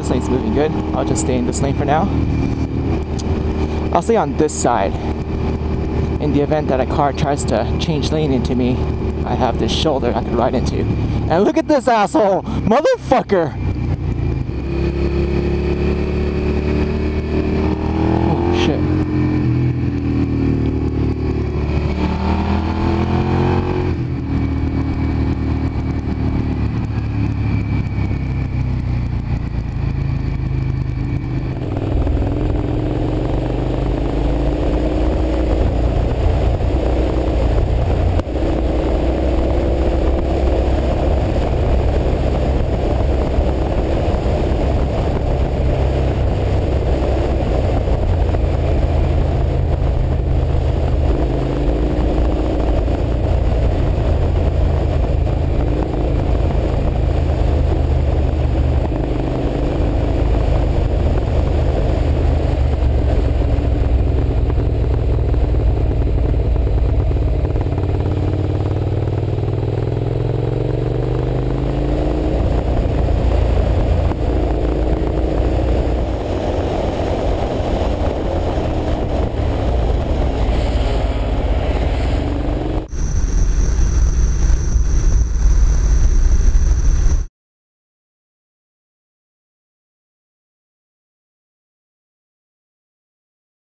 This lane's moving good. I'll just stay in this lane for now. I'll stay on this side. In the event that a car tries to change lane into me, I have this shoulder I can ride into. And look at this asshole! Motherfucker!